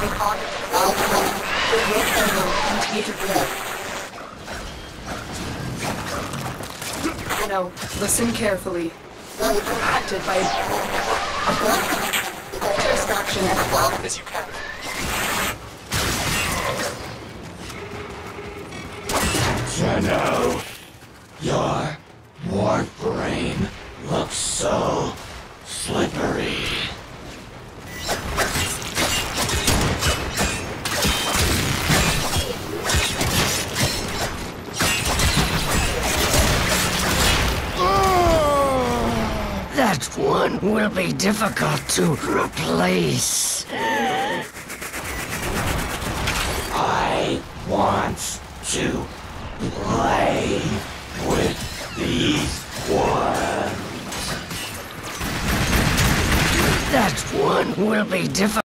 Take on Now, listen carefully. you Protected by distraction as loud as you can. Tenno, your warp brain looks so slippery. That one will be difficult to replace. I want to play with these ones. That one will be difficult.